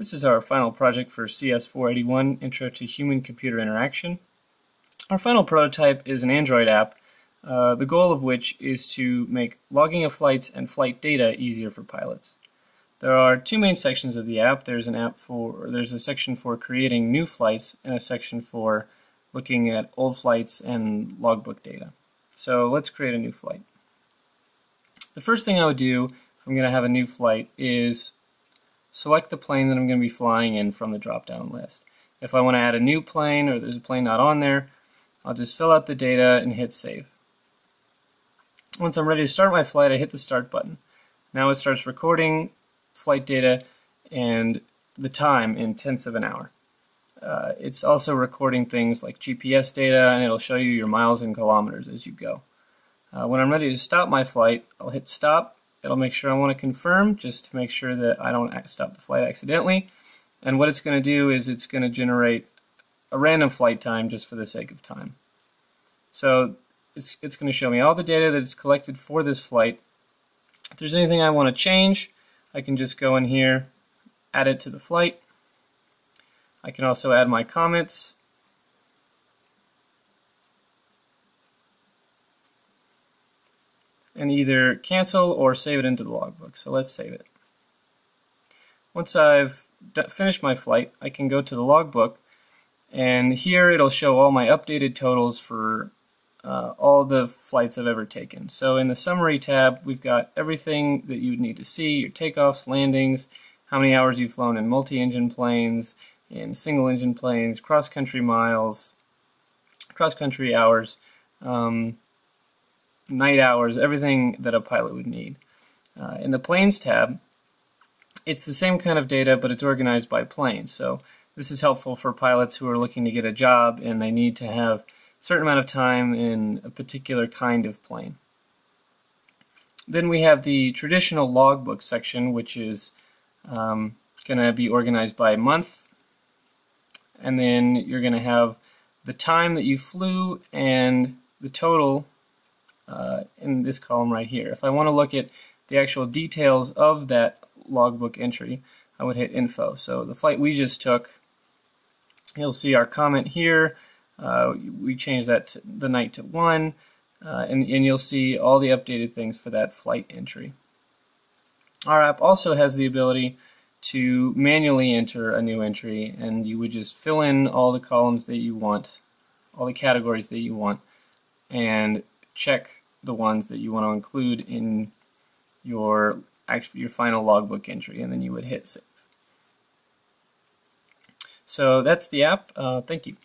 This is our final project for CS481, Intro to Human-Computer Interaction. Our final prototype is an Android app, uh, the goal of which is to make logging of flights and flight data easier for pilots. There are two main sections of the app. There's an app for there's a section for creating new flights and a section for looking at old flights and logbook data. So let's create a new flight. The first thing I would do if I'm going to have a new flight is select the plane that I'm going to be flying in from the drop-down list. If I want to add a new plane or there's a plane not on there, I'll just fill out the data and hit save. Once I'm ready to start my flight, I hit the start button. Now it starts recording flight data and the time in tenths of an hour. Uh, it's also recording things like GPS data and it'll show you your miles and kilometers as you go. Uh, when I'm ready to stop my flight, I'll hit stop It'll make sure I want to confirm just to make sure that I don't stop the flight accidentally. And what it's going to do is it's going to generate a random flight time just for the sake of time. So it's, it's going to show me all the data that is collected for this flight. If there's anything I want to change, I can just go in here, add it to the flight. I can also add my comments and either cancel or save it into the logbook. So let's save it. Once I've finished my flight, I can go to the logbook and here it'll show all my updated totals for uh, all the flights I've ever taken. So in the summary tab, we've got everything that you would need to see, your takeoffs, landings, how many hours you've flown in multi-engine planes, in single-engine planes, cross-country miles, cross-country hours, um, night hours, everything that a pilot would need. Uh, in the planes tab, it's the same kind of data, but it's organized by plane. So this is helpful for pilots who are looking to get a job and they need to have a certain amount of time in a particular kind of plane. Then we have the traditional logbook section, which is um, going to be organized by month. And then you're going to have the time that you flew and the total uh, in this column right here. If I want to look at the actual details of that logbook entry, I would hit info. So the flight we just took, you'll see our comment here. Uh, we changed that to the night to 1, uh, and, and you'll see all the updated things for that flight entry. Our app also has the ability to manually enter a new entry, and you would just fill in all the columns that you want, all the categories that you want, and check the ones that you want to include in your your final logbook entry, and then you would hit save. So that's the app. Uh, thank you.